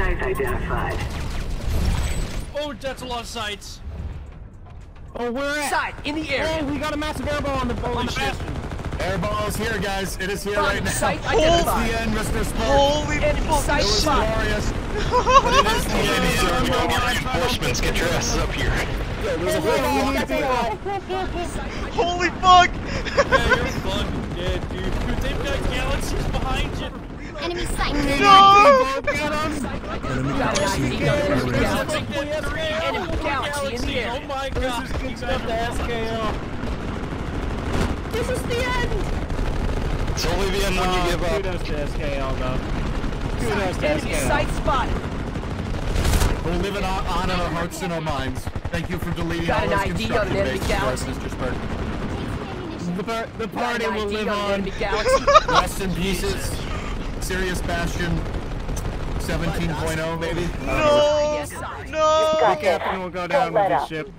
site identified. Oh, that's a lot of sites. Oh, where at? Side, in the air. Oh, we got a massive airball on the On holy the shit. bastion. Airball is here, guys. It is here right Find now. site It's identified. the end, Mr. Spark. Holy Enemy fuck. It was spotted. glorious. but it is the end. Maybe sir. we go get reinforcements. Get your asses up here. There's a whole lot of. Holy fuck. Yeah, you're fucking dead, dude. Dude, they've got galaxies behind you. Enemy sight. No. An ID on enemy galaxy. Enemy galaxy in the Oh my god. This is to SKL. This is the end. It's only the end when you give up. Kudos to SKL, though. Kudos to site spotted. We'll live it on, on in our hearts and our minds. Thank you for deleting all those ID constructive bases for us. Mr. Spark. The, the party will live on. Rest in pieces. Sirius Bastion 17.0, maybe? No. Yes. No. The captain will go down with his ship.